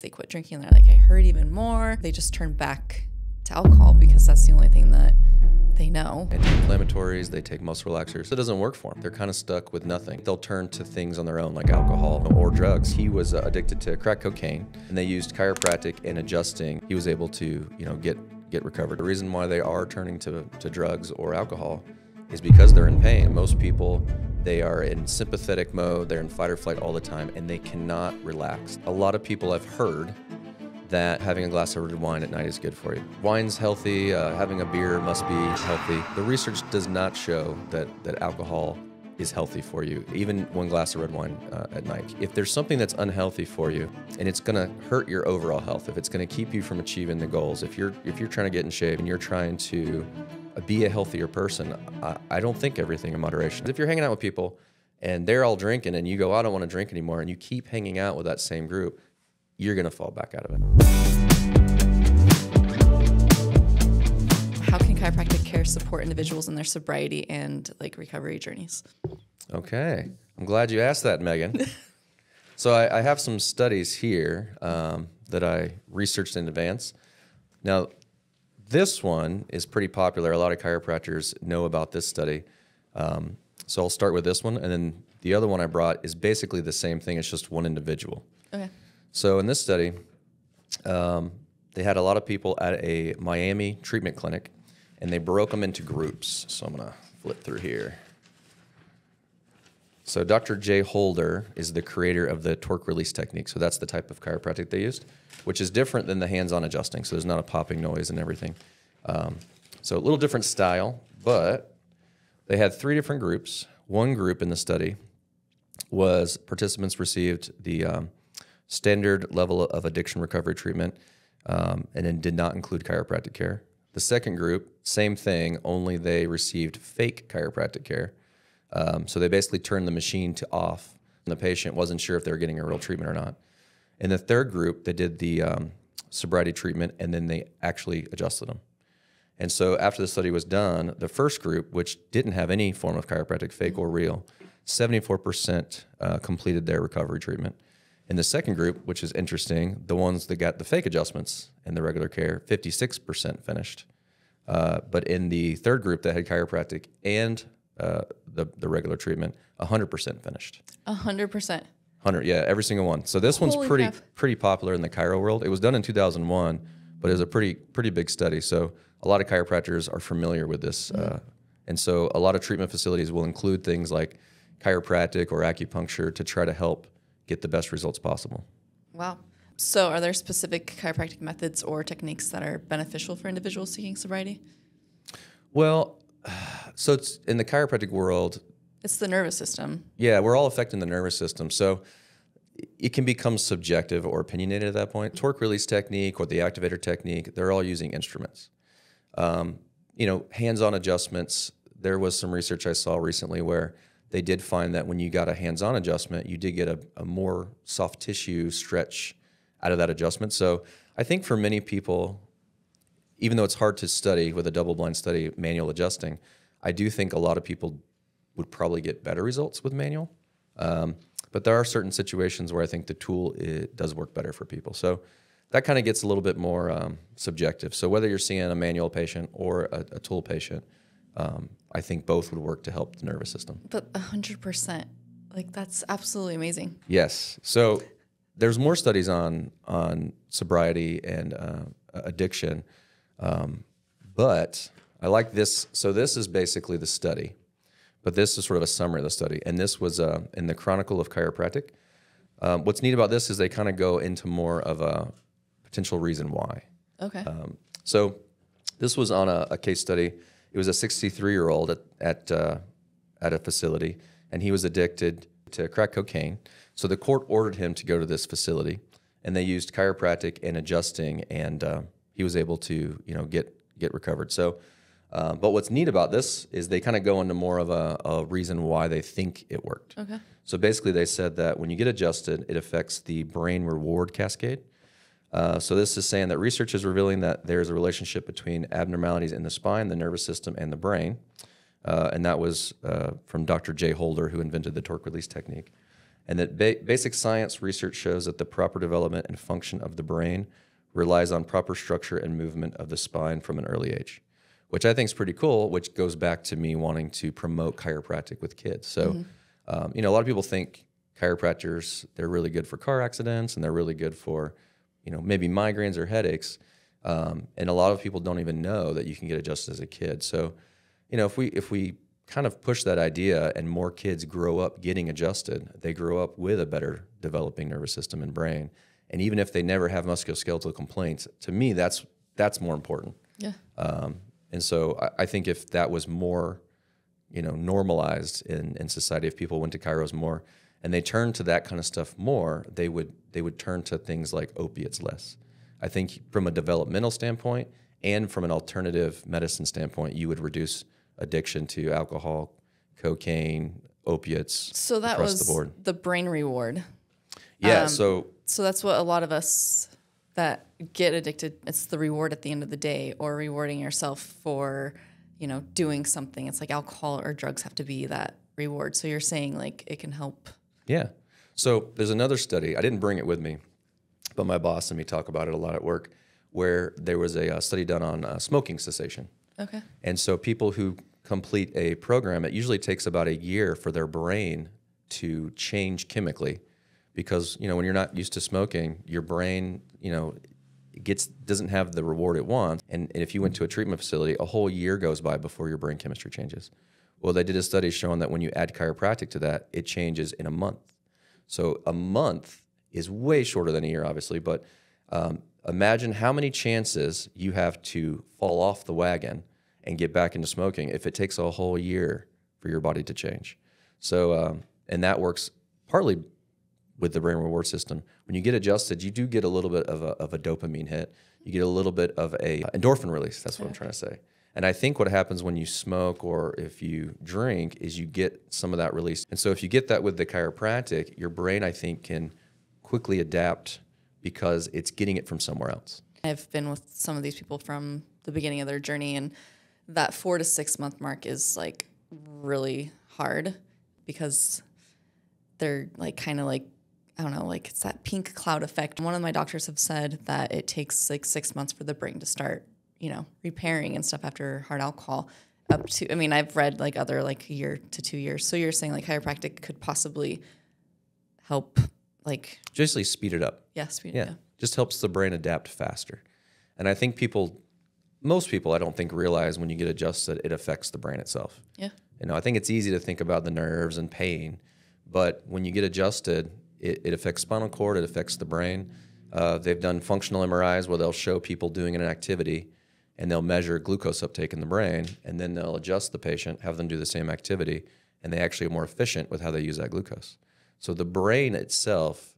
They quit drinking. They're like, I hurt even more. They just turn back to alcohol because that's the only thing that they know. Anti-inflammatories, they take muscle relaxers. It doesn't work for them. They're kind of stuck with nothing. They'll turn to things on their own like alcohol or drugs. He was uh, addicted to crack cocaine and they used chiropractic and adjusting. He was able to, you know, get get recovered. The reason why they are turning to, to drugs or alcohol is because they're in pain. Most people, they are in sympathetic mode, they're in fight or flight all the time, and they cannot relax. A lot of people have heard that having a glass of red wine at night is good for you. Wine's healthy, uh, having a beer must be healthy. The research does not show that, that alcohol is healthy for you, even one glass of red wine uh, at night. If there's something that's unhealthy for you and it's gonna hurt your overall health, if it's gonna keep you from achieving the goals, if you're if you're trying to get in shape and you're trying to be a healthier person, I, I don't think everything in moderation. If you're hanging out with people and they're all drinking and you go, I don't want to drink anymore, and you keep hanging out with that same group, you're gonna fall back out of it. How can chiropractic care support individuals in their sobriety and like recovery journeys? Okay, I'm glad you asked that, Megan. so I, I, have some studies here um, that I researched in advance. Now, this one is pretty popular. A lot of chiropractors know about this study. Um, so I'll start with this one, and then the other one I brought is basically the same thing. It's just one individual. Okay. So in this study, um, they had a lot of people at a Miami treatment clinic, and they broke them into groups. So I'm gonna flip through here. So Dr. Jay Holder is the creator of the torque release technique. So that's the type of chiropractic they used, which is different than the hands-on adjusting. So there's not a popping noise and everything. Um, so a little different style, but they had three different groups. One group in the study was participants received the um, standard level of addiction recovery treatment um, and then did not include chiropractic care. The second group, same thing, only they received fake chiropractic care. Um, so they basically turned the machine to off, and the patient wasn't sure if they were getting a real treatment or not. In the third group, they did the um, sobriety treatment and then they actually adjusted them. And so after the study was done, the first group, which didn't have any form of chiropractic, fake or real, 74% uh, completed their recovery treatment. In the second group, which is interesting, the ones that got the fake adjustments and the regular care, 56% finished. Uh, but in the third group that had chiropractic and uh, the, the regular treatment, 100% finished. 100%. 100, yeah, every single one. So this Holy one's pretty crap. pretty popular in the chiro world. It was done in 2001, but it was a pretty pretty big study. So a lot of chiropractors are familiar with this, uh, and so a lot of treatment facilities will include things like chiropractic or acupuncture to try to help get the best results possible. Wow. So, are there specific chiropractic methods or techniques that are beneficial for individuals seeking sobriety? Well, so it's in the chiropractic world, It's the nervous system. Yeah, we're all affecting the nervous system. So it can become subjective or opinionated at that point. Torque release technique or the activator technique, they're all using instruments. Um, you know, hands on adjustments, there was some research I saw recently where they did find that when you got a hands on adjustment, you did get a, a more soft tissue stretch out of that adjustment. So I think for many people, even though it's hard to study with a double blind study manual adjusting, I do think a lot of people would probably get better results with manual. Um, but there are certain situations where I think the tool it does work better for people. So that kind of gets a little bit more um, subjective. So whether you're seeing a manual patient or a, a tool patient, um, I think both would work to help the nervous system. But 100%. Like, that's absolutely amazing. Yes. So there's more studies on on sobriety and uh, addiction, um, but I like this. So this is basically the study, but this is sort of a summary of the study, and this was uh, in the Chronicle of Chiropractic. Um, what's neat about this is they kind of go into more of a potential reason why. Okay. Um, so this was on a, a case study. It was a 63 year old at at, uh, at a facility, and he was addicted to crack cocaine. So the court ordered him to go to this facility, and they used chiropractic and adjusting, and uh, he was able to you know get get recovered. So. Uh, but what's neat about this is they kind of go into more of a, a reason why they think it worked. okay. So basically, they said that when you get adjusted, it affects the brain reward cascade. Uh, so this is saying that research is revealing that there is a relationship between abnormalities in the spine, the nervous system, and the brain. Uh, and that was uh, from Dr. Jay Holder, who invented the torque release technique. and that ba- basic science research shows that the proper development and function of the brain relies on proper structure and movement of the spine from an early age, which I think is pretty cool. Which goes back to me wanting to promote chiropractic with kids. So, um, you know, a lot of people think chiropractors they're really good for car accidents and they're really good for, you know, maybe migraines or headaches. Um, and a lot of people don't even know that you can get adjusted as a kid. So, you know, if we if we kind of push that idea and more kids grow up getting adjusted, they grow up with a better developing nervous system and brain. And even if they never have musculoskeletal complaints, to me that's that's more important. Yeah. Um, and so I, I think if that was more, you know, normalized in, in society, if people went to chiros more and they turned to that kind of stuff more, they would they would turn to things like opiates less. I think from a developmental standpoint and from an alternative medicine standpoint, you would reduce addiction to alcohol, cocaine, opiates. So that across was the board. the brain reward. Yeah. Um, so So that's what a lot of us that get addicted. It's the reward at the end of the day, or rewarding yourself for, you know, doing something. It's like alcohol or drugs have to be that reward. So you're saying like it can help. Yeah. So there's another study. I didn't bring it with me, but my boss and me talk about it a lot at work, where there was a uh, study done on uh, smoking cessation. Okay. And so people who complete a program, it usually takes about a year for their brain to change chemically, because you know when you're not used to smoking, your brain, you know, gets doesn't have the reward it wants. And, and if you went to a treatment facility, a whole year goes by before your brain chemistry changes. Well, they did a study showing that when you add chiropractic to that, it changes in a month. So a month is way shorter than a year, obviously, but um, imagine how many chances you have to fall off the wagon and get back into smoking if it takes a whole year for your body to change. So, um, and that works partly with the brain reward system. When you get adjusted, you do get a little bit of a, of a dopamine hit. You get a little bit of a endorphin release. That's what I'm trying to say. And I think what happens when you smoke or if you drink is you get some of that release. And so if you get that with the chiropractic, your brain I think can quickly adapt because it's getting it from somewhere else. I've been with some of these people from the beginning of their journey, and that four to six month mark is like really hard because they're like kind of like I don't know, like it's that pink cloud effect. One of my doctors have said that it takes like six months for the brain to start, you know, repairing and stuff after hard alcohol. Up to, I mean, I've read like other like a year to two years. So you're saying like chiropractic could possibly help, like, Basically speed it up. yeah, speed Yeah. it up. Just helps the brain adapt faster. And I think people, most people, I don't think realize when you get adjusted, it affects the brain itself. Yeah. You know, I think it's easy to think about the nerves and pain, but when you get adjusted, it, it affects spinal cord, it affects the brain. Uh, they've done functional MRIs where they'll show people doing an activity and they'll measure glucose uptake in the brain and then they'll adjust the patient, have them do the same activity, and they actually are more efficient with how they use that glucose. So the brain itself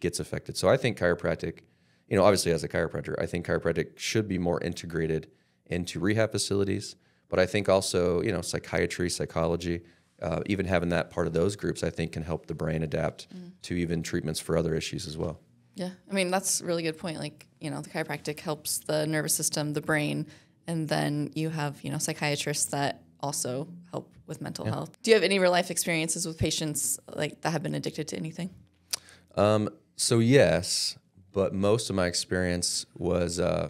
gets affected. So I think chiropractic, you know, obviously as a chiropractor, I think chiropractic should be more integrated into rehab facilities. But I think also, you know, psychiatry, psychology, uh, even having that part of those groups, I think can help the brain adapt to even treatments for other issues as well. Yeah, I mean that's a really good point. Like you know, the chiropractic helps the nervous system, the brain, and then you have you know psychiatrists that also help with mental health. Do you have any real life experiences with patients like that have been addicted to anything? Um, so yes, but most of my experience was uh,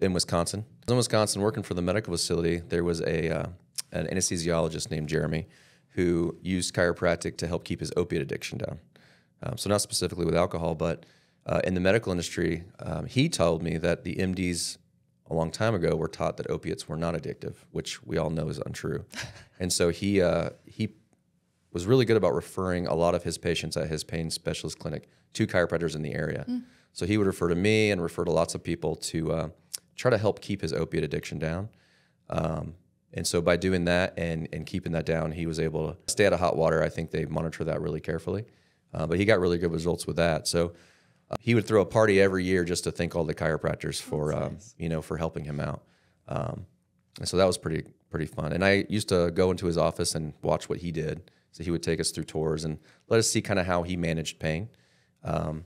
in Wisconsin. I was in Wisconsin working for the medical facility. There was a uh, an anesthesiologist named Jeremy who used chiropractic to help keep his opiate addiction down. Um, so not specifically with alcohol, but uh, in the medical industry, um, he told me that the MDs a long time ago were taught that opiates were not addictive, which we all know is untrue. and so he uh, he was really good about referring a lot of his patients at his pain specialist clinic to chiropractors in the area. So he would refer to me and refer to lots of people to uh, try to help keep his opiate addiction down. Um, and so by doing that and, and keeping that down, he was able to stay out of hot water. I think they monitor that really carefully. Uh, but he got really good results with that. So uh, he would throw a party every year just to thank all the chiropractors for um, you know for helping him out. Um, and so that was pretty pretty fun. And I used to go into his office and watch what he did. So he would take us through tours and let us see kind of how he managed pain. Um,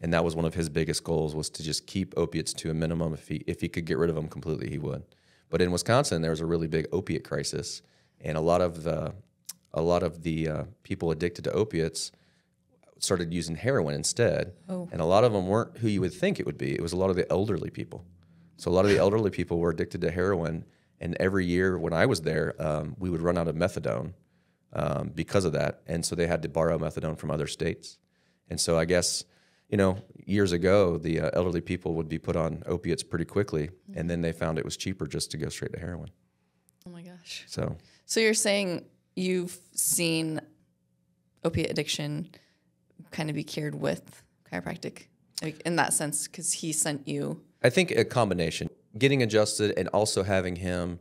and that was one of his biggest goals was to just keep opiates to a minimum. If he if he could get rid of them completely, he would. But in Wisconsin, there was a really big opiate crisis, and a lot of the a lot of the uh, people addicted to opiates started using heroin instead. Oh. And a lot of them weren't who you would think it would be. It was a lot of the elderly people. So a lot of the elderly people were addicted to heroin. And every year when I was there, um, we would run out of methadone um, because of that. And so they had to borrow methadone from other states. And so I guess, you know, years ago, the uh, elderly people would be put on opiates pretty quickly. And then they found it was cheaper just to go straight to heroin. Oh my gosh. So So you're saying you've seen opiate addiction kind of be cured with chiropractic, like in that sense, because he sent you. I think a combination, getting adjusted and also having him,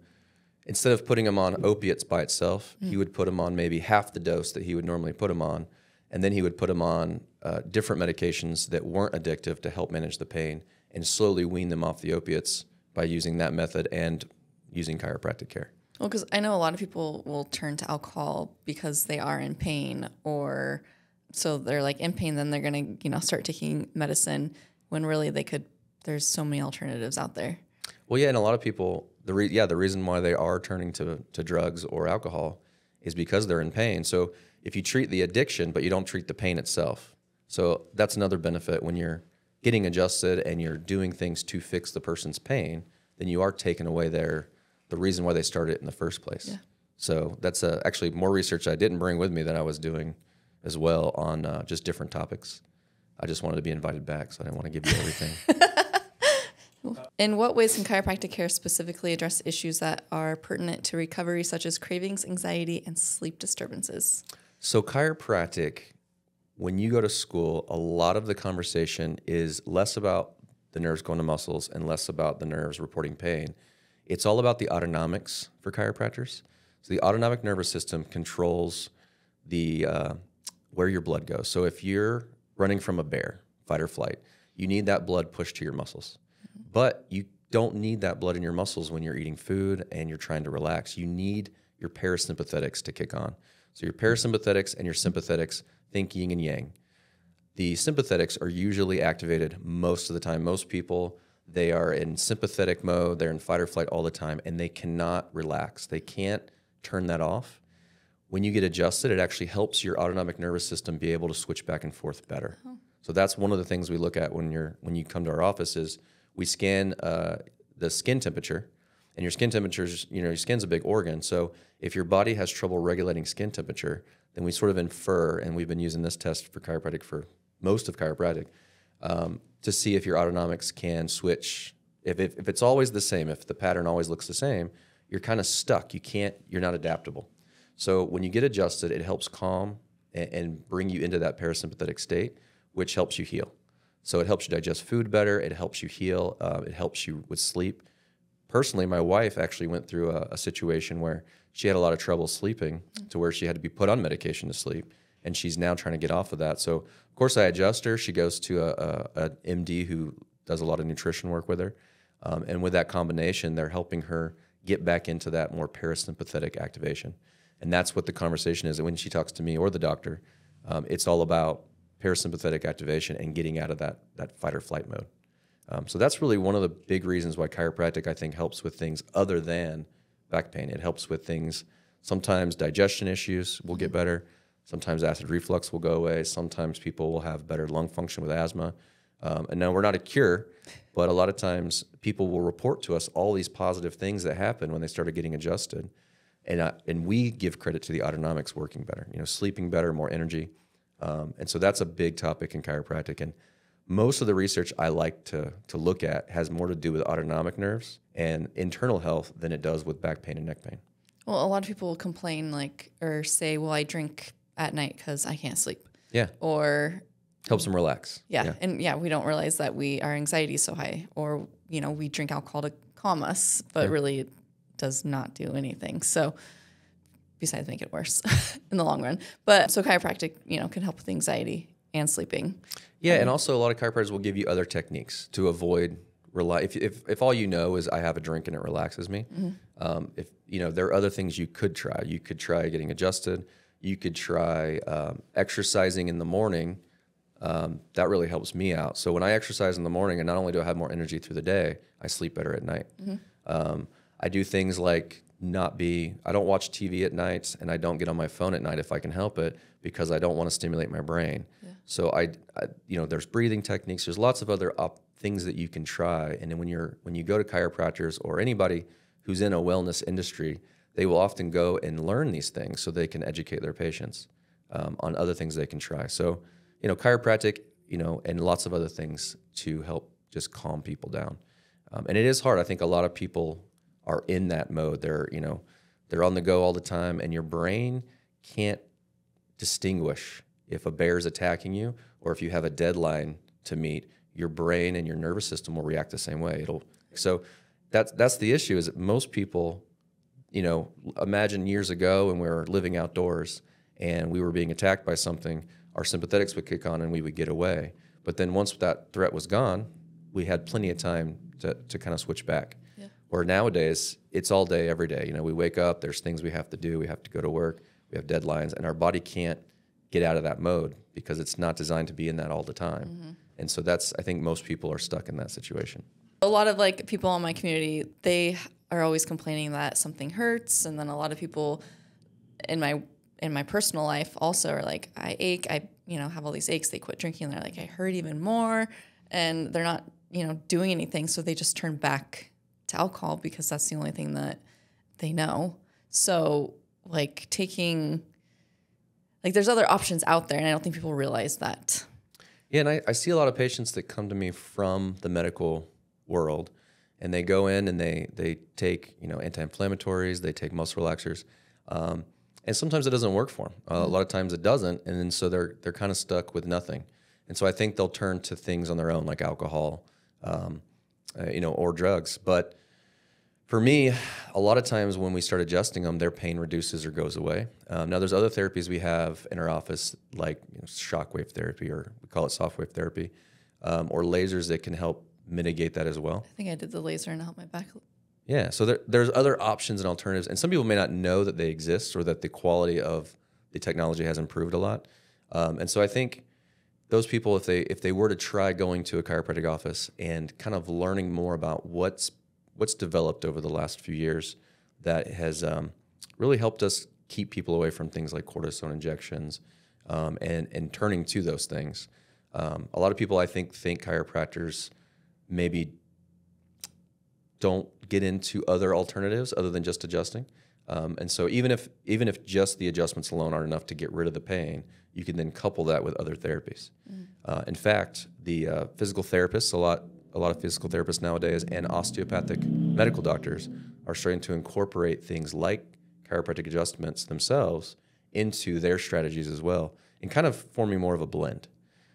instead of putting him on opiates by itself, he would put him on maybe half the dose that he would normally put him on. And then he would put him on uh, different medications that weren't addictive to help manage the pain and slowly wean them off the opiates by using that method and using chiropractic care. Well, because I know a lot of people will turn to alcohol because they are in pain, or so they're like in pain, then they're gonna you know start taking medicine when really they could. There's so many alternatives out there. Well, yeah, and a lot of people, the re- yeah, the reason why they are turning to to drugs or alcohol is because they're in pain. So if you treat the addiction, but you don't treat the pain itself, so that's another benefit when you're getting adjusted and you're doing things to fix the person's pain, then you are taking away their the reason why they started it in the first place. Yeah. So that's uh, actually more research I didn't bring with me that I was doing as well on uh, just different topics. I just wanted to be invited back, so I didn't want to give you everything. In what ways can chiropractic care specifically address issues that are pertinent to recovery, such as cravings, anxiety, and sleep disturbances? So, chiropractic, when you go to school, a lot of the conversation is less about the nerves going to muscles and less about the nerves reporting pain. It's all about the autonomics for chiropractors. So, the autonomic nervous system controls the uh, where your blood goes. So, if you're running from a bear, fight or flight, you need that blood pushed to your muscles. But you don't need that blood in your muscles when you're eating food and you're trying to relax. You need your parasympathetics to kick on. So your parasympathetics and your sympathetics think yin and yang. The sympathetics are usually activated most of the time. Most people, they are in sympathetic mode, they're in fight or flight all the time, and they cannot relax. They can't turn that off. When you get adjusted, it actually helps your autonomic nervous system be able to switch back and forth better. So that's one of the things we look at when you're when you come to our office is we scan uh, the skin temperature, and your skin temperature is you know your skin's a big organ. So if your body has trouble regulating skin temperature, then we sort of infer, and we've been using this test for chiropractic for most of chiropractic um, to see if your autonomics can switch. If, if if it's always the same, if the pattern always looks the same, you're kind of stuck. You can't. You're not adaptable. So when you get adjusted, it helps calm and, and bring you into that parasympathetic state, which helps you heal. So it helps you digest food better. It helps you heal. Uh, it helps you with sleep. Personally, my wife actually went through a, a situation where she had a lot of trouble sleeping to where she had to be put on medication to sleep. And she's now trying to get off of that. So, of course, I adjust her. She goes to a, a, a MD who does a lot of nutrition work with her. Um, and with that combination, they're helping her get back into that more parasympathetic activation. And that's what the conversation is. When she talks to me or the doctor, um, it's all about parasympathetic activation and getting out of that that fight or flight mode. Um, so that's really one of the big reasons why chiropractic I think helps with things other than back pain. It helps with things. Sometimes digestion issues will get better. Sometimes acid reflux will go away. Sometimes people will have better lung function with asthma. Um, and now we're not a cure, but a lot of times people will report to us all these positive things that happen when they started getting adjusted, and uh, and we give credit to the autonomics working better. You know, sleeping better, more energy. Um, and so that's a big topic in chiropractic. And most of the research I like to, to look at has more to do with autonomic nerves and internal health than it does with back pain and neck pain. Well, a lot of people complain like or say, "Well, I drink at night because I can't sleep," Yeah, or helps them relax. yeah, and yeah, we don't realize that we our anxiety is so high, or you know, we drink alcohol to calm us, but really it does not do anything. So besides make it worse in the long run. But so chiropractic, you know, can help with anxiety and sleeping. Yeah, and also a lot of chiropractors will give you other techniques to avoid rely. If, if, if all you know is I have a drink and it relaxes me, um, if you know there are other things you could try. You could try getting adjusted. You could try um, exercising in the morning. Um, that really helps me out. So when I exercise in the morning, and not only do I have more energy through the day, I sleep better at night. Um, I do things like not be. I don't watch TV at night, and I don't get on my phone at night if I can help it because I don't want to stimulate my brain. So I, I, you know, there's breathing techniques. There's lots of other op- things that you can try. And then when you're when you go to chiropractors or anybody who's in a wellness industry, they will often go and learn these things so they can educate their patients um, on other things they can try. So, you know, chiropractic, you know, and lots of other things to help just calm people down. Um, and it is hard. I think a lot of people are in that mode. They're, you know, they're on the go all the time, and your brain can't distinguish if a bear is attacking you or if you have a deadline to meet. Your brain and your nervous system will react the same way. It'll so that's that's the issue. Is that most people, you know, imagine years ago when we were living outdoors and we were being attacked by something, our sympathetics would kick on and we would get away. But then once that threat was gone, we had plenty of time to, to kind of switch back. Yeah. Where nowadays, it's all day, every day. You know, we wake up, there's things we have to do, we have to go to work, we have deadlines, and our body can't get out of that mode because it's not designed to be in that all the time. Mm-hmm. And so that's, I think most people are stuck in that situation. a lot of like people in my community they are always complaining that something hurts and then a lot of people in my in my personal life also are like i ache i you know have all these aches they quit drinking and they're like i hurt even more and they're not you know doing anything so they just turn back to alcohol because that's the only thing that they know so like taking like there's other options out there and i don't think people realize that Yeah, and I, I see a lot of patients that come to me from the medical world, and they go in and they they take you know anti-inflammatories, they take muscle relaxers, um, and sometimes it doesn't work for them. Uh, A lot of times it doesn't, and then so they're they're kind of stuck with nothing. And so I think they'll turn to things on their own, like alcohol, um, uh, you know, or drugs. But for me, a lot of times when we start adjusting them, their pain reduces or goes away. Um, now, there's other therapies we have in our office, like you know, shockwave therapy, or we call it soft wave therapy, um, or lasers that can help mitigate that as well. i think i did the laser and it helped my back Yeah, so there, there's other options and alternatives, and some people may not know that they exist or that the quality of the technology has improved a lot. Um, and so I think those people, if they if they were to try going to a chiropractic office and kind of learning more about what's what's developed over the last few years that has um, really helped us keep people away from things like cortisone injections um, and and turning to those things. Um, a lot of people, I think, think chiropractors maybe don't get into other alternatives other than just adjusting. Um, and so even if even if just the adjustments alone aren't enough to get rid of the pain, you can then couple that with other therapies. Uh, in fact, the uh, physical therapists, a lot a lot of physical therapists nowadays, and osteopathic medical doctors are starting to incorporate things like chiropractic adjustments themselves into their strategies as well, and kind of forming more of a blend.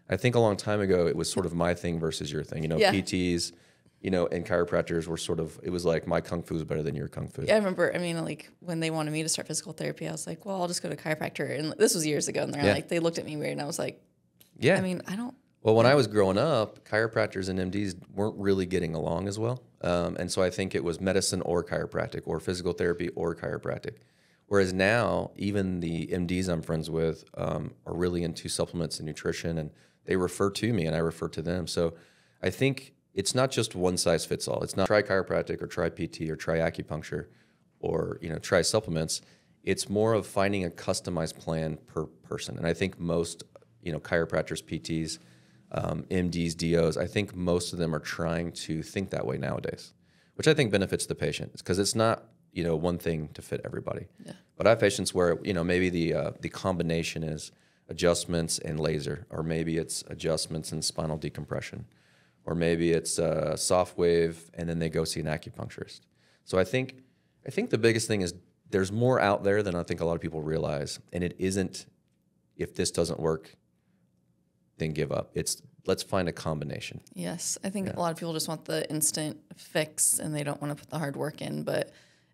I think a long time ago it was sort of my thing versus your thing. You know, Yeah. PTs, you know, and chiropractors were sort of it was like my kung fu is better than your kung fu. Yeah, I remember, I mean, like when they wanted me to start physical therapy, I was like, well, I'll just go to chiropractor. And this was years ago. And they're Yeah. like, they looked at me weird. And I was like, Yeah. I mean, I don't, Well, when I was growing up, chiropractors and MDs weren't really getting along as well. Um, and so I think it was medicine or chiropractic or physical therapy or chiropractic. Whereas now, even the MDs I'm friends with um, are really into supplements and nutrition, and they refer to me and I refer to them. So I think it's not just one size fits all. It's not try chiropractic or try PT or try acupuncture or you know try supplements. It's more of finding a customized plan per person. And I think most you know chiropractors, PTs, um, MDs, DOs, I think most of them are trying to think that way nowadays, which I think benefits the patient because it's not you know one thing to fit everybody. Yeah. But I have patients where you know maybe the uh, the combination is adjustments and laser, or maybe it's adjustments and spinal decompression, or maybe it's uh, soft wave and then they go see an acupuncturist. So I think I think the biggest thing is there's more out there than I think a lot of people realize, and it isn't if this doesn't work, then give up. It's let's find a combination. yes. I think a lot of people just want the instant fix and they don't want to put the hard work in. But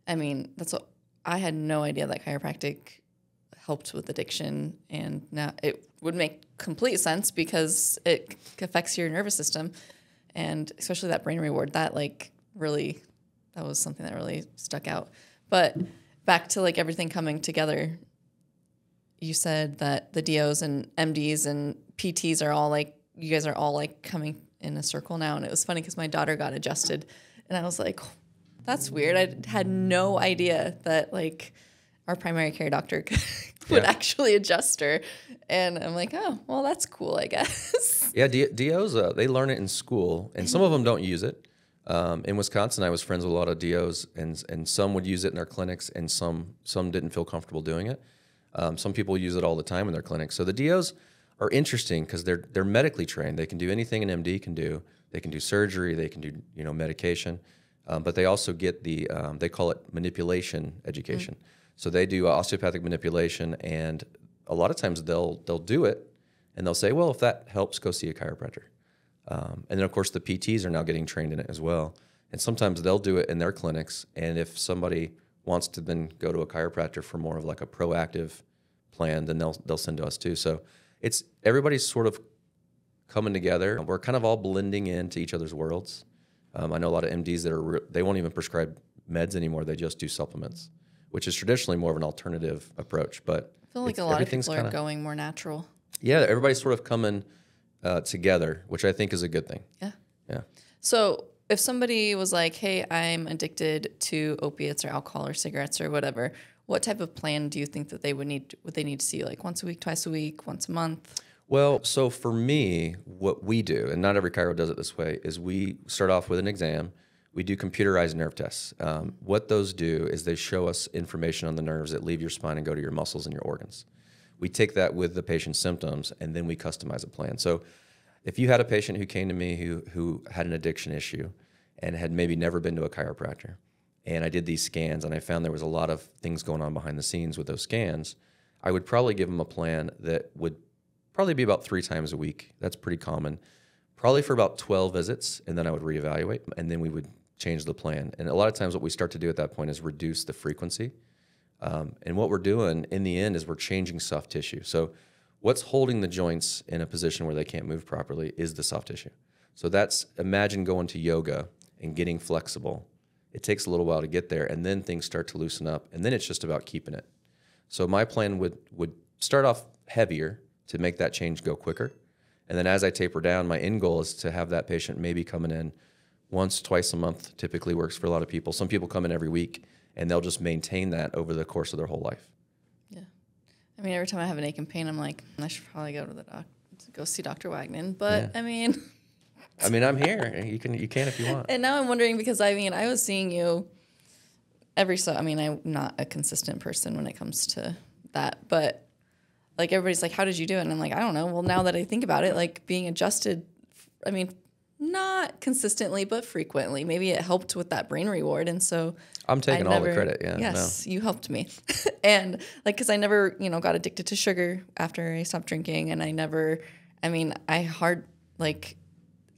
I mean, that's what I had no idea that chiropractic helped with addiction. And now it would make complete sense because it affects your nervous system and especially that brain reward. That like really, that was something that really stuck out. But back to like everything coming together, you said that the DOs and MDs and PTs are all like you guys are all like coming in a circle now, and it was funny because my daughter got adjusted, and I was like, that's weird. I had no idea that like our primary care doctor would Yeah. actually adjust her, and I'm like, oh, well, that's cool, I guess. Yeah, D- DOs, uh, they learn it in school, and some of them don't use it. Um, in Wisconsin, I was friends with a lot of DOs, and and some would use it in their clinics, and some some didn't feel comfortable doing it. Um, some people use it all the time in their clinics. So the DOs are interesting because they're they're medically trained. They can do anything an MD can do. They can do surgery. They can do you know medication, um, but they also get the um, they call it manipulation education. So they do osteopathic manipulation, and a lot of times they'll they'll do it, and they'll say, well, if that helps, go see a chiropractor. Um, and then, of course, the PTs are now getting trained in it as well. And sometimes they'll do it in their clinics. And if somebody wants to then go to a chiropractor for more of like a proactive plan, then they'll they'll send to us too. So it's everybody's sort of coming together. We're kind of all blending into each other's worlds. Um, I know a lot of MDs that are they won't even prescribe meds anymore. They just do supplements, which is traditionally more of an alternative approach. But I feel like a lot of people are kinda- going more natural. yeah, everybody's sort of coming uh, together, which I think is a good thing. Yeah. Yeah. So if somebody was like, "Hey, I'm addicted to opiates or alcohol or cigarettes or whatever," what type of plan do you think that they would need? Would they need to see like once a week, twice a week, once a month? Well, so for me, what we do, and not every chiro does it this way, is we start off with an exam. We do computerized nerve tests. Um, what those do is they show us information on the nerves that leave your spine and go to your muscles and your organs. We take that with the patient's symptoms and then we customize a plan. So if you had a patient who came to me who, who had an addiction issue and had maybe never been to a chiropractor, and I did these scans and I found there was a lot of things going on behind the scenes with those scans, I would probably give them a plan that would probably be about three times a week. That's pretty common. Probably for about 12 visits, and then I would reevaluate, and then we would change the plan. And a lot of times, what we start to do at that point is reduce the frequency. Um, and what we're doing in the end is we're changing soft tissue. So, what's holding the joints in a position where they can't move properly is the soft tissue. So, that's imagine going to yoga and getting flexible. It takes a little while to get there, and then things start to loosen up, and then it's just about keeping it. So my plan would would start off heavier to make that change go quicker, and then as I taper down, my end goal is to have that patient maybe coming in once, twice a month. Typically works for a lot of people. Some people come in every week, and they'll just maintain that over the course of their whole life. Yeah. I mean, every time I have an ache and pain, I'm like, I should probably go to the doc, go see Dr. Wagner. But I mean, I mean, I'm here. You can you can if you want. and now I'm wondering because I mean, I was seeing you every so. I mean, I'm not a consistent person when it comes to that, but like everybody's like, how did you do it? And I'm like, I don't know. Well, now that I think about it, like being adjusted, I mean, not consistently, but frequently. Maybe it helped with that brain reward, and so I'm taking I all the credit. Yeah. no. Yes, you helped me. and like, cause I never, you know, got addicted to sugar after I stopped drinking. And I never, I mean, I hard, like,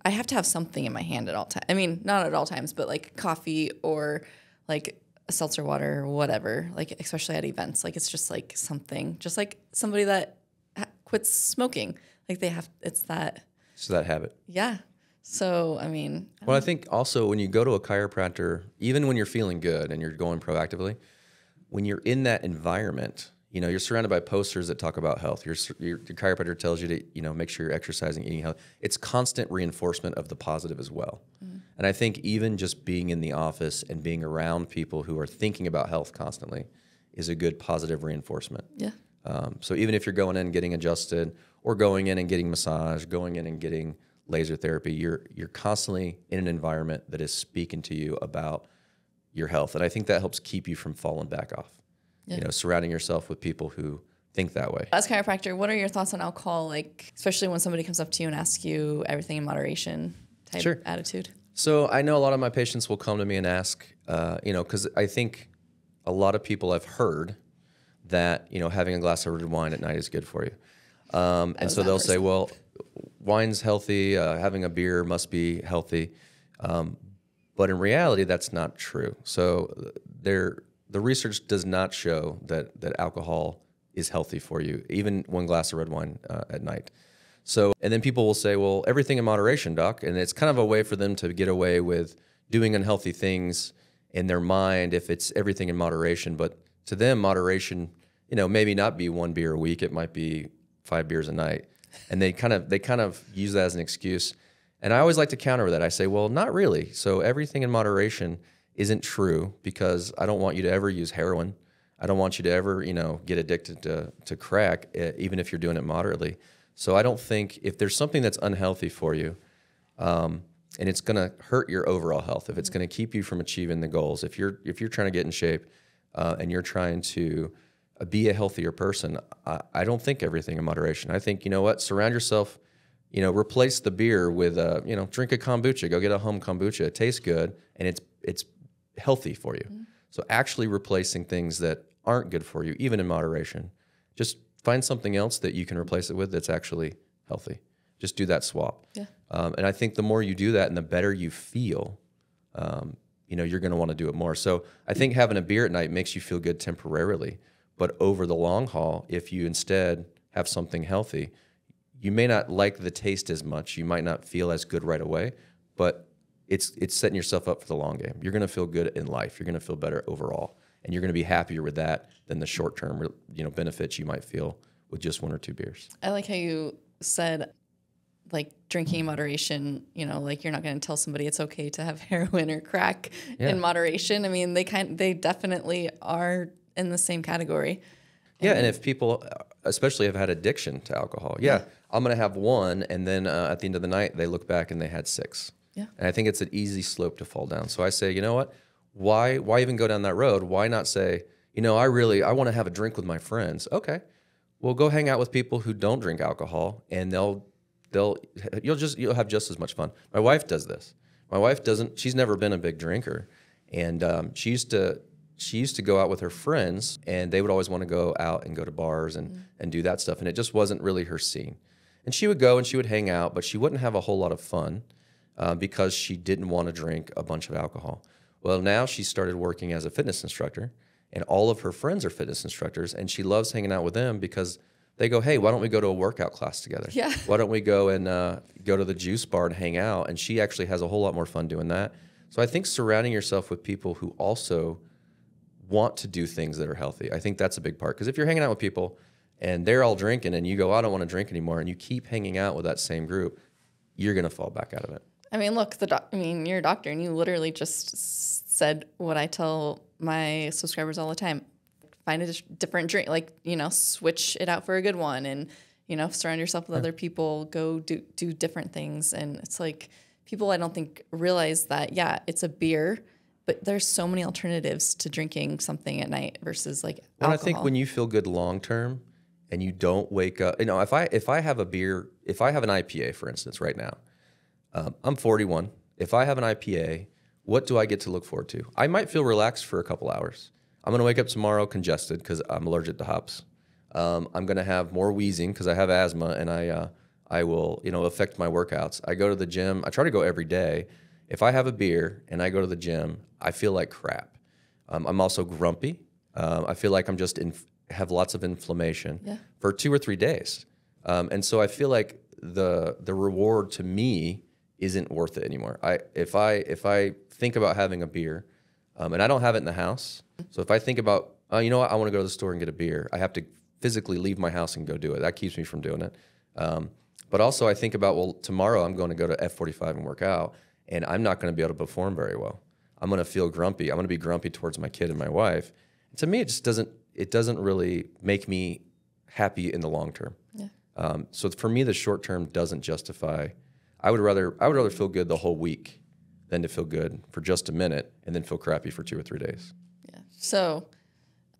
I have to have something in my hand at all times. I mean, not at all times, but like coffee or like a seltzer water or whatever, like, especially at events. Like, it's just like something, just like somebody that ha- quits smoking. Like, they have, it's that, So that habit. yeah. So, I mean, Well, I think also when you go to a chiropractor, even when you're feeling good and you're going proactively, when you're in that environment, you know, you're surrounded by posters that talk about health. Your, your, your chiropractor tells you to, you know, make sure you're exercising, eating health. It's constant reinforcement of the positive as well. And I think even just being in the office and being around people who are thinking about health constantly is a good positive reinforcement. yeah. Um, so even if you're going in and getting adjusted, or going in and getting massage, going in and getting laser therapy, you're you're constantly in an environment that is speaking to you about your health, and I think that helps keep you from falling back off. You know, surrounding yourself with people who think that way. As a chiropractor, what are your thoughts on alcohol? Like, especially when somebody comes up to you and asks you everything in moderation type Sure. attitude. So I know a lot of my patients will come to me and ask, uh, you know, because I think a lot of people have heard that you know having a glass of red wine at night is good for you, um, and so they'll say, well, wine's healthy, uh, having a beer must be healthy, um, but in reality, that's not true. So uh, there, the research does not show that that alcohol is healthy for you, even one glass of red wine uh, at night. So, and then people will say, well, everything in moderation, doc. And it's kind of a way for them to get away with doing unhealthy things in their mind if it's everything in moderation. But to them, moderation, you know, maybe not be one beer a week. It might be five beers a night. And they kind of, they kind of use that as an excuse. And I always like to counter that. I say, well, not really. So everything in moderation isn't true because I don't want you to ever use heroin. I don't want you to ever, you know, get addicted to, to crack, eh, even if you're doing it moderately. So I don't think if there's something that's unhealthy for you, um, and it's going to hurt your overall health, if it's going to keep you from achieving the goals, if you're if you're trying to get in shape uh, and you're trying to uh, be a healthier person, I, I don't think everything in moderation. I think you know what, surround yourself you know, replace the beer with a, you know, drink a kombucha. Go get a home kombucha. It tastes good and it's it's healthy for you. Mm-hmm. So actually replacing things that aren't good for you, even in moderation, just find something else that you can replace it with that's actually healthy. Just do that swap. Yeah. Um, and I think the more you do that and the better you feel, um, you know, you're going to want to do it more. So I think having a beer at night makes you feel good temporarily, but over the long haul, if you instead have something healthy, you may not like the taste as much. You might not feel as good right away, but it's it's setting yourself up for the long game. You're going to feel good in life. You're going to feel better overall, and you're going to be happier with that than the short term you know benefits you might feel with just one or two beers. I like how you said like drinking in moderation, you know, like you're not going to tell somebody it's okay to have heroin or crack yeah. in moderation. I mean, they kind they definitely are in the same category. Yeah, and if people especially have had addiction to alcohol, yeah, yeah. I'm going to have one and then uh, at the end of the night they look back and they had six. Yeah. And I think it's an easy slope to fall down. So I say, you know what? Why why even go down that road? Why not say, you know, I really I want to have a drink with my friends. Okay. Well, go hang out with people who don't drink alcohol and they'll they'll you'll just you'll have just as much fun. My wife does this. My wife doesn't. She's never been a big drinker, and um, she used to she used to go out with her friends, and they would always want to go out and go to bars and mm. and do that stuff, and it just wasn't really her scene. And she would go and she would hang out, but she wouldn't have a whole lot of fun uh, because she didn't want to drink a bunch of alcohol. Well, now she started working as a fitness instructor, and all of her friends are fitness instructors, and she loves hanging out with them because they go, "Hey, why don't we go to a workout class together? Yeah. Why don't we go and uh, go to the juice bar and hang out?" And she actually has a whole lot more fun doing that. So I think surrounding yourself with people who also want to do things that are healthy, I think that's a big part. Because if you're hanging out with people and they're all drinking, and you go, "I don't want to drink anymore," and you keep hanging out with that same group, you're gonna fall back out of it. I mean, look, the doc- I mean, you're a doctor, and you literally just said what I tell my subscribers all the time find a different drink, like, you know, switch it out for a good one and, you know, surround yourself with other people, go do, do different things. And it's like people, I don't think realize that, yeah, it's a beer, but there's so many alternatives to drinking something at night versus like alcohol. And I think when you feel good long term and you don't wake up, you know, if I, if I have a beer, if I have an IPA, for instance, right now, um, I'm 41. If I have an IPA, what do I get to look forward to? I might feel relaxed for a couple hours. I'm going to wake up tomorrow congested because I'm allergic to hops. Um, I'm going to have more wheezing because I have asthma and I, uh, I will, you know, affect my workouts. I go to the gym. I try to go every day. If I have a beer and I go to the gym, I feel like crap. Um, I'm also grumpy. Um, I feel like I'm just in, have lots of inflammation yeah. for two or three days. Um, and so I feel like the the reward to me isn't worth it anymore. I if I if I think about having a beer, um, and I don't have it in the house, so if I think about, oh, you know what, I want to go to the store and get a beer, I have to physically leave my house and go do it. That keeps me from doing it. Um, but also, I think about, well, tomorrow I'm going to go to F45 and work out, and I'm not going to be able to perform very well. I'm going to feel grumpy. I'm going to be grumpy towards my kid and my wife. And to me, it just doesn't. It doesn't really make me happy in the long term. Yeah. Um, so for me, the short term doesn't justify. I would rather I would rather feel good the whole week than to feel good for just a minute and then feel crappy for two or three days. Yeah. So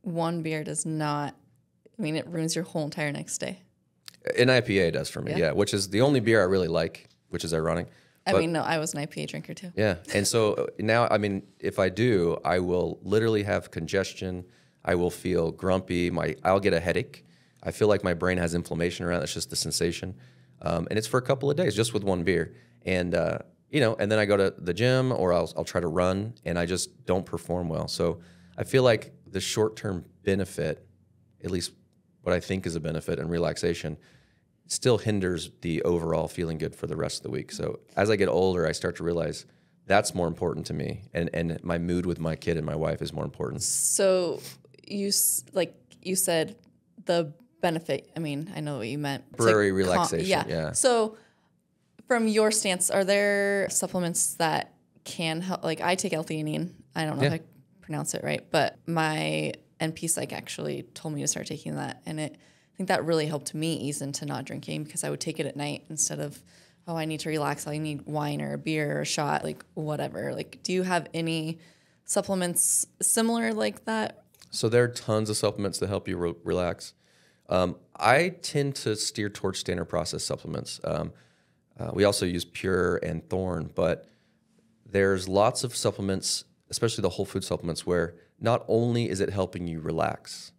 one beer does not, I mean, it ruins your whole entire next day. An IPA does for me, yeah. yeah which is the only beer I really like, which is ironic. I but, mean, no, I was an IPA drinker too. Yeah. And so now, I mean, if I do, I will literally have congestion. I will feel grumpy. My, I'll get a headache. I feel like my brain has inflammation around. It's just the sensation. Um, and it's for a couple of days, just with one beer. And, uh, you know, and then I go to the gym or I'll, I'll try to run and I just don't perform well. So I feel like the short term benefit, at least what I think is a benefit and relaxation, still hinders the overall feeling good for the rest of the week. So as I get older, I start to realize that's more important to me, and and my mood with my kid and my wife is more important. So you like you said the benefit. I mean, I know what you meant. Temporary relaxation. yeah. yeah. So from your stance, are there supplements that can help? Like I take L-theanine. I don't know yeah. if I pronounce it right, but my NP Psych actually told me to start taking that, and it I think that really helped me ease into not drinking because I would take it at night instead of oh I need to relax, I need wine or a beer or a shot, like whatever. Like, do you have any supplements similar like that? So there are tons of supplements that help you re- relax. Um, I tend to steer towards standard process supplements. Um, uh, we also use Pure and Thorne, but there's lots of supplements, especially the whole food supplements, where not only is it helping you relax,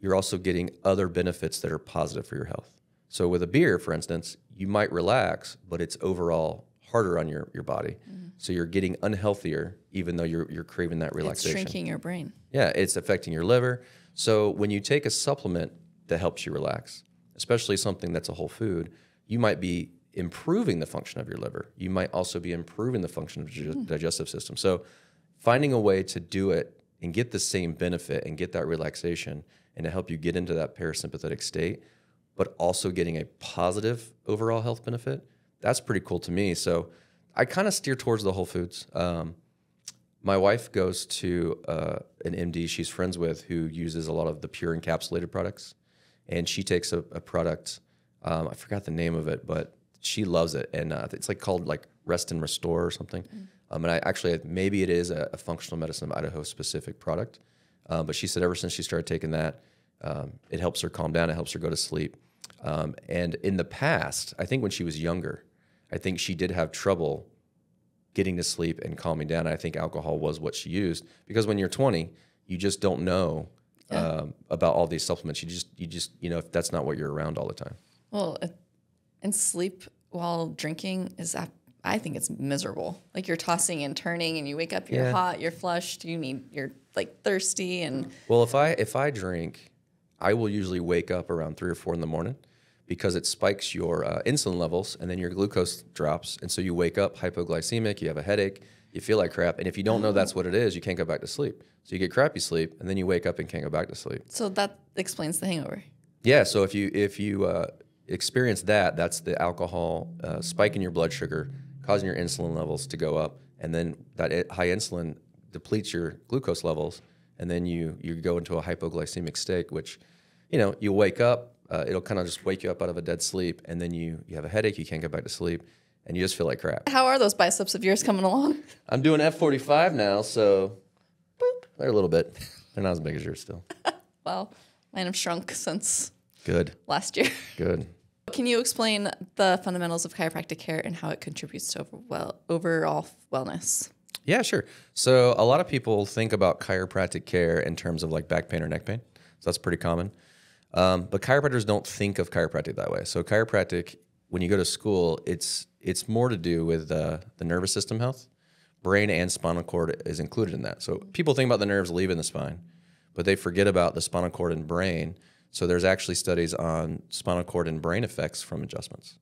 you're also getting other benefits that are positive for your health. So with a beer, for instance, you might relax, but it's overall harder on your, your body. Mm-hmm. So you're getting unhealthier, even though you're, you're craving that relaxation. It's shrinking your brain. Yeah, it's affecting your liver. So when you take a supplement that helps you relax, especially something that's a whole food, you might be improving the function of your liver. You might also be improving the function of your mm. digestive system. So finding a way to do it and get the same benefit and get that relaxation and to help you get into that parasympathetic state, but also getting a positive overall health benefit, that's pretty cool to me. So I kind of steer towards the whole foods. Um, my wife goes to uh, an MD she's friends with who uses a lot of the pure encapsulated products, and she takes a, a product. Um, I forgot the name of it, but she loves it, and uh, it's like called like Rest and Restore or something. Mm. Um, and I actually maybe it is a, a, functional medicine of Idaho specific product, uh, but she said ever since she started taking that, um, it helps her calm down. It helps her go to sleep. Um, and in the past, I think when she was younger, I think she did have trouble getting to sleep and calming down. I think alcohol was what she used because when you're 20, you just don't know yeah. um, about all these supplements. You just you just you know if that's not what you're around all the time. Well, and sleep while drinking is I think it's miserable. Like you're tossing and turning, and you wake up, you're yeah. hot, you're flushed, you need, you're like thirsty, and well, if I if I drink, I will usually wake up around three or four in the morning because it spikes your uh, insulin levels, and then your glucose drops, and so you wake up hypoglycemic, you have a headache, you feel like crap, and if you don't know that's what it is, you can't go back to sleep. So you get crappy sleep, and then you wake up and can't go back to sleep. So that explains the hangover. Yeah. So if you if you uh, experience that, that's the alcohol uh, spike in your blood sugar, causing your insulin levels to go up, and then that high insulin depletes your glucose levels, and then you you go into a hypoglycemic state, which, you know, you wake up, uh, it'll kind of just wake you up out of a dead sleep, and then you you have a headache, you can't get back to sleep, and you just feel like crap. How are those biceps of yours coming along? I'm doing F45 now, so boop, they're a little bit. They're not as big as yours still. well, mine have shrunk since Good. Last year. Good. Can you explain the fundamentals of chiropractic care and how it contributes to well, overall wellness? Yeah, sure. So a lot of people think about chiropractic care in terms of like back pain or neck pain. So that's pretty common. Um, but chiropractors don't think of chiropractic that way. So chiropractic, when you go to school, it's it's more to do with uh, the nervous system health. Brain and spinal cord is included in that. So people think about the nerves leaving the spine, but they forget about the spinal cord and brain so there's actually studies on spinal cord and brain effects from adjustments.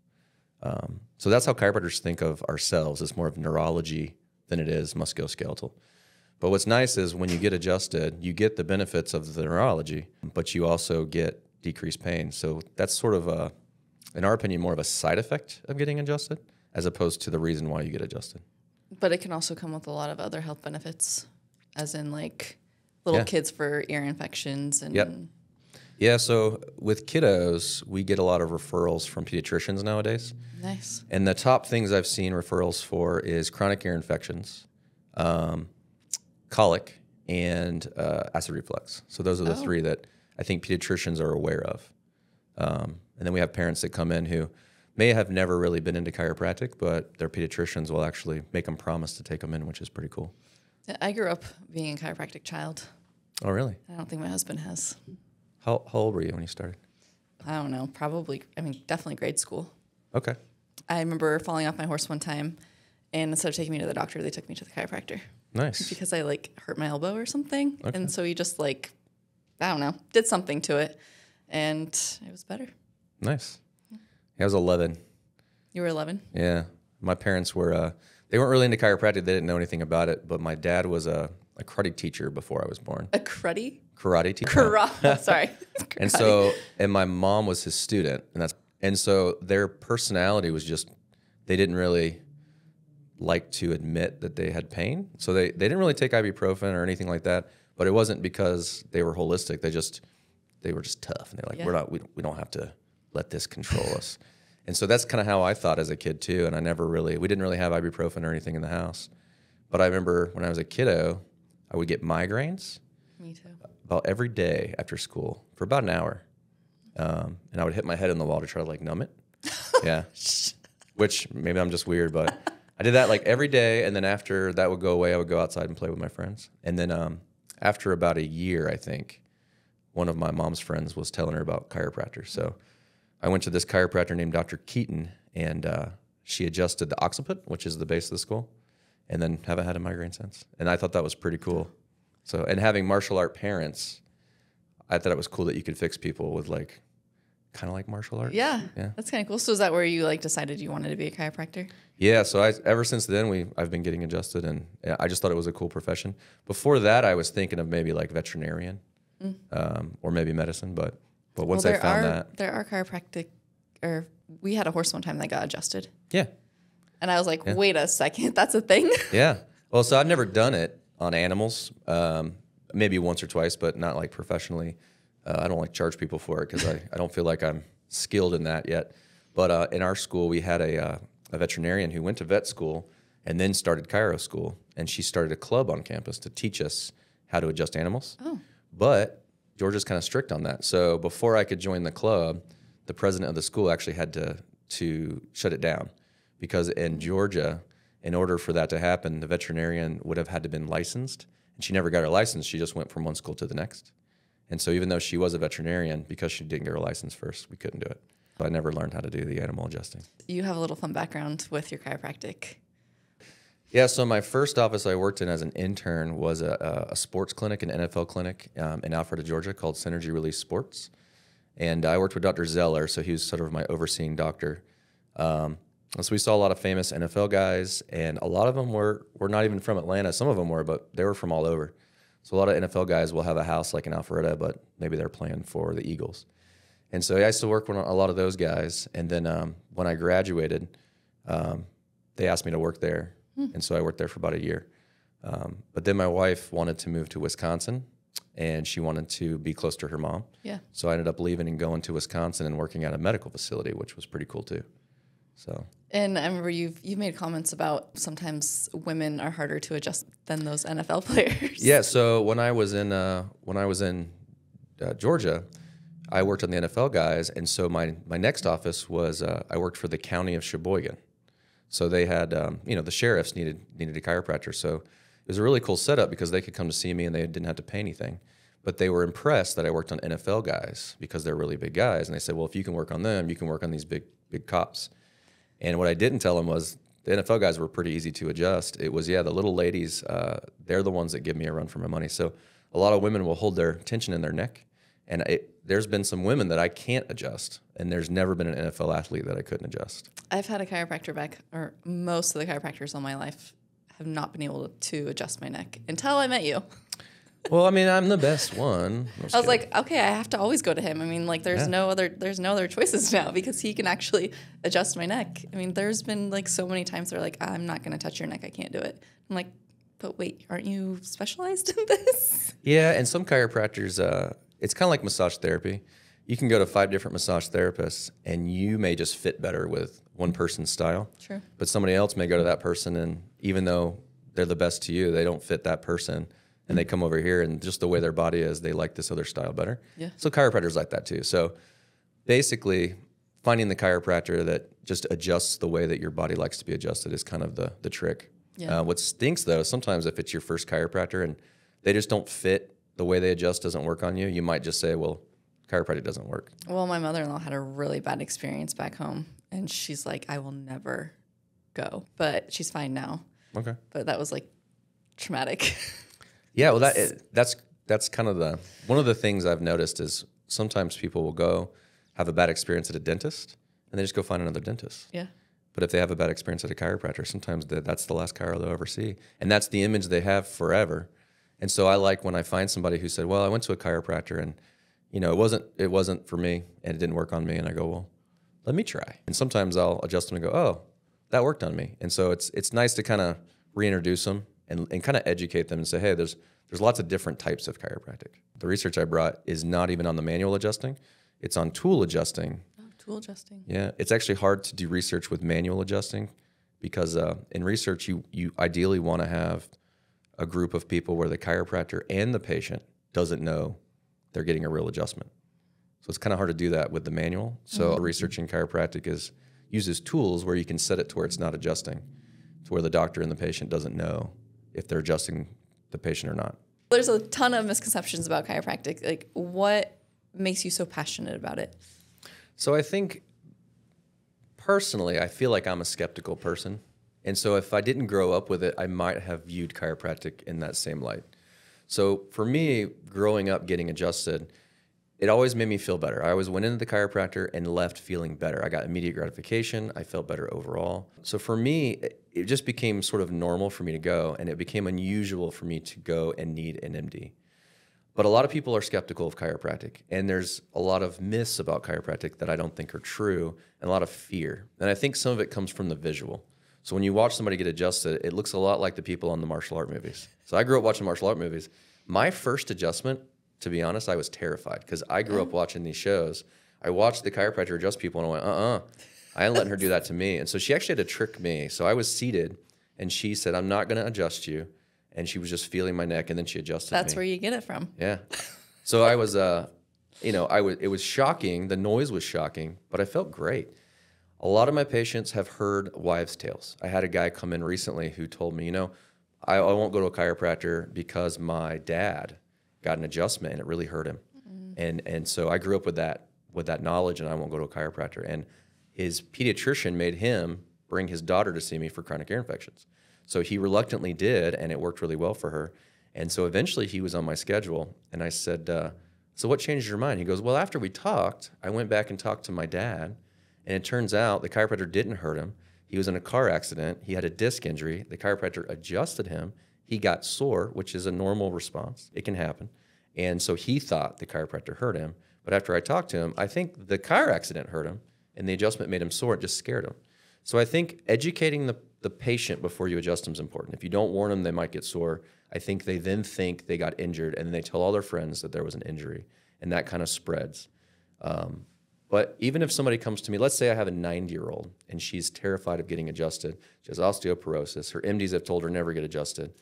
Um, so that's how chiropractors think of ourselves. It's more of neurology than it is musculoskeletal. But what's nice is when you get adjusted, you get the benefits of the neurology, but you also get decreased pain. So that's sort of a, in our opinion, more of a side effect of getting adjusted as opposed to the reason why you get adjusted. But it can also come with a lot of other health benefits, as in like little yeah. kids for ear infections and yep. Yeah, so with kiddos, we get a lot of referrals from pediatricians nowadays. Nice. And the top things I've seen referrals for is chronic ear infections, um, colic, and uh, acid reflux. So those are the oh. three that I think pediatricians are aware of. Um, and then we have parents that come in who may have never really been into chiropractic, but their pediatricians will actually make them promise to take them in, which is pretty cool. I grew up being a chiropractic child. Oh, really? I don't think my husband has. How, how old were you when you started? I don't know. Probably, I mean, definitely grade school. Okay. I remember falling off my horse one time, and instead of taking me to the doctor, they took me to the chiropractor. Nice. Because I like hurt my elbow or something, okay. and so he just like, I don't know, did something to it, and it was better. Nice. I was 11. You were 11. Yeah, my parents were. Uh, they weren't really into chiropractic. They didn't know anything about it, but my dad was a, a karate teacher before I was born. A karate? karate teacher. Karate. Sorry. and so, and my mom was his student, and that's and so their personality was just they didn't really like to admit that they had pain. So they they didn't really take ibuprofen or anything like that. but it wasn't because they were holistic. They just they were just tough, and they're like, Yeah. we're not we, we don't have to let this control us. And so that's kind of how I thought as a kid too. And I never really we didn't really have ibuprofen or anything in the house. But I remember when I was a kiddo, I would get migraines Me too. about every day after school for about an hour. Um, and I would hit my head on the wall to try to like numb it. Yeah. Which maybe I'm just weird, but I did that like every day. And then after that would go away, I would go outside and play with my friends. And then um, after about a year, I think, one of my mom's friends was telling her about chiropractors. So I went to this chiropractor named Dr. Keaton, and uh, she adjusted the occiput, which is the base of the skull, and then haven't had a migraine since. And I thought that was pretty cool. So, and having martial art parents, I thought it was cool that you could fix people with like, kind of like martial art. Yeah, Yeah. that's kind of cool. So is that where you like decided you wanted to be a chiropractor? Yeah, so I ever since then we I've been getting adjusted, and yeah, I just thought it was a cool profession. Before that, I was thinking of maybe like veterinarian, um, or maybe medicine. But but once I Mm. there found are that, there are chiropractic, or we had a horse one time that got adjusted, yeah, and I was like, wait a second, that's a thing. yeah. Well, so I've never done it on animals, um, maybe once or twice, but not like professionally. Uh, I don't like charge people for it because I, I don't feel like I'm skilled in that yet. But uh, in our school, we had a, uh, a veterinarian who went to vet school and then started chiro school, and she started a club on campus to teach us how to adjust animals. Oh. But Georgia's kind of strict on that. So before I could join the club, the president of the school actually had to to shut it down because in Georgia, in order for that to happen, the veterinarian would have had to been licensed, and she never got her license. She just went from one school to the next. And so even though she was a veterinarian, because she didn't get her license first, we couldn't do it. So I never learned how to do the animal adjusting. you have a little fun background with your chiropractic. Yeah, so my first office I worked in as an intern was a, a, sports clinic, an NFL clinic um, in Alpharetta, Georgia called Synergy Release Sports. And I worked with Dr. Zeller, so he was sort of my overseeing doctor. Um, so we saw a lot of famous NFL guys, and a lot of them were, were not even from Atlanta. Some of them were, but they were from all over. So a lot of NFL guys will have a house like in Alpharetta, but maybe they're playing for the Eagles. And so I used to work with a lot of those guys. And then um, when I graduated, um, they asked me to work there. And so I worked there for about a year. Um, but then my wife wanted to move to Wisconsin and she wanted to be close to her mom. Yeah. So I ended up leaving and going to Wisconsin and working at a medical facility, which was pretty cool too. So And I remember you've you've made comments about sometimes women are harder to adjust than those NFL players. yeah, so when I was in uh, when I was in uh, Georgia, I worked on the NFL guys, and so my my next office was uh, I worked for the county of Sheboygan. So they had um, you know the sheriffs needed needed a chiropractor, so it was a really cool setup because they could come to see me and they didn't have to pay anything. But they were impressed that I worked on NFL guys because they're really big guys, and they said, "Well, if you can work on them, you can work on these big big cops." And what I didn't tell them was the NFL guys were pretty easy to adjust. It was, yeah, the little ladies, uh, they're the ones that give me a run for my money. So a lot of women will hold their tension in their neck. And it, there's been some women that I can't adjust. And there's never been an NFL athlete that I couldn't adjust. I've had a chiropractor back, or most of the chiropractors all my life have not been able to adjust my neck until I met you. Well, I mean, I'm the best one. I was kidding. like, okay, I have to always go to him. I mean, like, there's Yeah. no other, there's no other choices now because he can actually adjust my neck. I mean, there's been like so many times they're like, I'm not gonna touch your neck, I can't do it. I'm like, but wait, aren't you specialized in this? Yeah, and some chiropractors, uh, it's kind of like massage therapy. You can go to five different massage therapists, and you may just fit better with one person's style. True. But somebody else may go to that person, and even though they're the best to you, they don't fit that person, and they come over here, and just the way their body is, they like this other style better. Yeah. So chiropractors like that too. So basically, finding the chiropractor that just adjusts the way that your body likes to be adjusted is kind of the the trick. Yeah. Uh, what stinks though, sometimes if it's your first chiropractor and they just don't fit the way they adjust doesn't work on you, you might just say, well, chiropractic doesn't work. Well, my mother in law had a really bad experience back home, and she's like, I will never go, but she's fine now. Okay. But that was like traumatic. Yeah, well, that it, that's that's kind of the one of the things I've noticed is sometimes people will go have a bad experience at a dentist and they just go find another dentist. yeah. But if they have a bad experience at a chiropractor, sometimes that that's the last chiro they'll ever see, and that's the image they have forever. And so I like when I find somebody who said, "Well, I went to a chiropractor and you know it wasn't it wasn't for me and it didn't work on me," and I go, "Well, let me try." And sometimes I'll adjust them and go, "Oh, that worked on me." And so it's it's nice to kind of reintroduce them and, and kind of educate them and say, hey, there's there's lots of different types of chiropractic. The research I brought is not even on the manual adjusting; it's on tool adjusting. Oh, tool adjusting. Yeah, it's actually hard to do research with manual adjusting because uh, in research you you ideally want to have a group of people where the chiropractor and the patient doesn't know they're getting a real adjustment. So it's kind of hard to do that with the manual. So Mm-hmm. research in chiropractic is uses tools where you can set it to where it's not adjusting, to where the doctor and the patient doesn't know if they're adjusting the patient or not. There's a ton of misconceptions about chiropractic. Like, what makes you so passionate about it? So I think personally, I feel like I'm a skeptical person. And so if I didn't grow up with it, I might have viewed chiropractic in that same light. So for me, growing up getting adjusted, it always made me feel better. I always went into the chiropractor and left feeling better. I got immediate gratification. I felt better overall. So for me, it- just became sort of normal for me to go, and it became unusual for me to go and need an MD. But a lot of people are skeptical of chiropractic, and there's a lot of myths about chiropractic that I don't think are true, and a lot of fear. And I think some of it comes from the visual. So when you watch somebody get adjusted, it looks a lot like the people on the martial art movies. So I grew up watching martial art movies. My first adjustment, to be honest, I was terrified because I grew up watching these shows. I watched the chiropractor adjust people, and I went, uh uh I ain't letting her do that to me. And so she actually had to trick me. So I was seated, and she said, I'm not going to adjust you. And she was just feeling my neck, and then she adjusted That's me. where you get it from. Yeah. So I was, uh, you know, I was. It was shocking. The noise was shocking, but I felt great. A lot of my patients have heard wives' tales. I had a guy come in recently who told me, you know, I, I won't go to a chiropractor because my dad got an adjustment and it really hurt him, and and so I grew up with that with that knowledge, and I won't go to a chiropractor. And his pediatrician made him bring his daughter to see me for chronic ear infections. So he reluctantly did, and it worked really well for her. And so eventually he was on my schedule, and I said, uh, So what changed your mind? He goes, Well, after we talked, I went back and talked to my dad, and it turns out the chiropractor didn't hurt him. He was in a car accident, he had a disc injury. The chiropractor adjusted him. He got sore, which is a normal response, it can happen. And so he thought the chiropractor hurt him. But after I talked to him, I think the car accident hurt him, and the adjustment made him sore. It just scared him. So I think educating the, the patient before you adjust them is important. If you don't warn them, they might get sore. I think they then think they got injured, and then they tell all their friends that there was an injury, and that kind of spreads. Um, but even if somebody comes to me, let's say I have a 90 year old and she's terrified of getting adjusted, she has osteoporosis, her MDs have told her never get adjusted.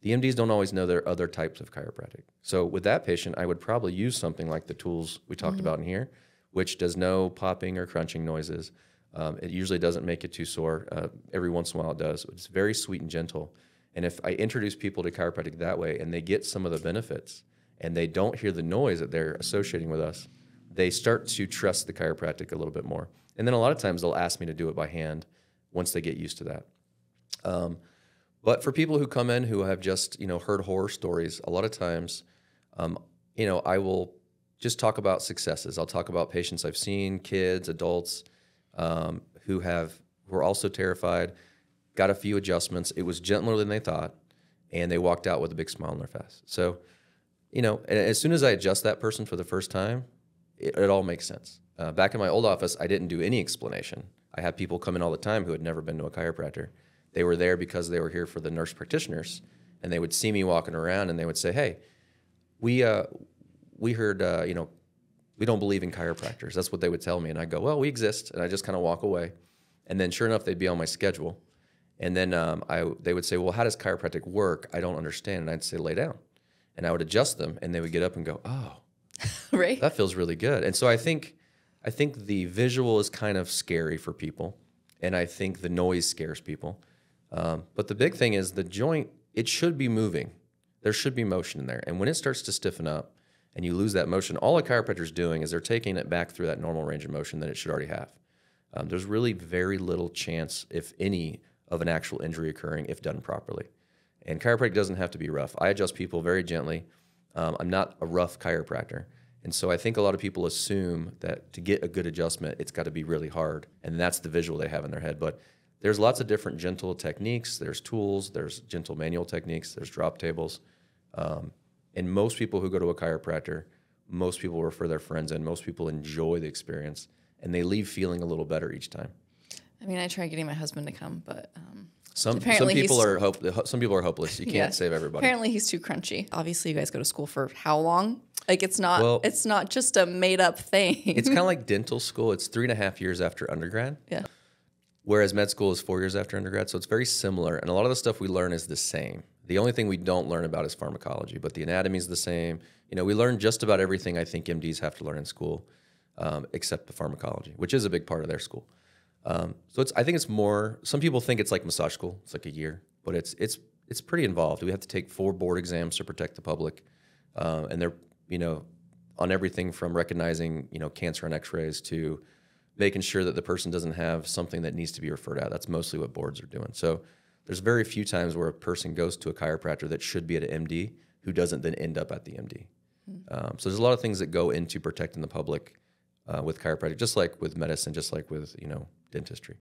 The MDs don't always know there are other types of chiropractic. So with that patient, I would probably use something like the tools we talked about in here, which does no popping or crunching noises. Um, it usually doesn't make it too sore. Uh, every once in a while it does. It's very sweet and gentle. And if I introduce people to chiropractic that way and they get some of the benefits and they don't hear the noise that they're associating with us, they start to trust the chiropractic a little bit more. And then a lot of times they'll ask me to do it by hand once they get used to that. Um, but for people who come in who have just you know heard horror stories, a lot of times, um, you know, I will just talk about successes. I'll talk about patients I've seen, kids, adults, um, who have who are also terrified, got a few adjustments. It was gentler than they thought, and they walked out with a big smile on their face. So, you know, as soon as I adjust that person for the first time, it, it all makes sense. Uh, back in my old office, I didn't do any explanation. I had people come in all the time who had never been to a chiropractor. They were there because they were here for the nurse practitioners, and they would see me walking around, and they would say, "Hey, we uh, we heard uh, you know we don't believe in chiropractors." That's what they would tell me, and I go, "Well, we exist," and I just kind of walk away. And then, sure enough, they'd be on my schedule, and then um, I they would say, "Well, how does chiropractic work? I don't understand." And I'd say, "Lay down," and I would adjust them, and they would get up and go, "Oh." right? that feels really good. And so I think I think the visual is kind of scary for people, and I think the noise scares people. Um, but the big thing is the joint; it should be moving. There should be motion in there, and when it starts to stiffen up and you lose that motion, all a chiropractor is doing is they're taking it back through that normal range of motion that it should already have. Um, there's really very little chance, if any, of an actual injury occurring if done properly. And chiropractic doesn't have to be rough. I adjust people very gently. Um, I'm not a rough chiropractor. And so I think a lot of people assume that to get a good adjustment, it's got to be really hard. And that's the visual they have in their head. But there's lots of different gentle techniques. There's tools, there's gentle manual techniques, there's drop tables. Um, and most people who go to a chiropractor, most people refer their friends and Most people enjoy the experience and they leave feeling a little better each time. I mean, I tried getting my husband to come, but um, Some Apparently some people are hope. Some people are hopeless. You can't Yeah. save everybody. Apparently, he's too crunchy. Obviously, you guys go to school for how long? Like, it's not. Well- it's not just a made up thing. It's kind of like dental school. It's three and a half years after undergrad. yeah. Whereas med school is four years after undergrad, so it's very similar. And a lot of the stuff we learn is the same. The only thing we don't learn about is pharmacology, but the anatomy is the same. You know, we learn just about everything I think MDs have to learn in school, um, except the pharmacology, which is a big part of their school. Um, so it's I think it's more. Some people think it's like massage school. It's like a year, but it's it's it's pretty involved. We have to take four board exams to protect the public, uh, and they're you know on everything from recognizing you know cancer on X-rays to making sure that the person doesn't have something that needs to be referred out. That's mostly what boards are doing. So there's very few times where a person goes to a chiropractor that should be at an MD who doesn't then end up at the MD. Um, so there's a lot of things that go into protecting the public uh, with chiropractic, just like with medicine, just like with you know dentistry.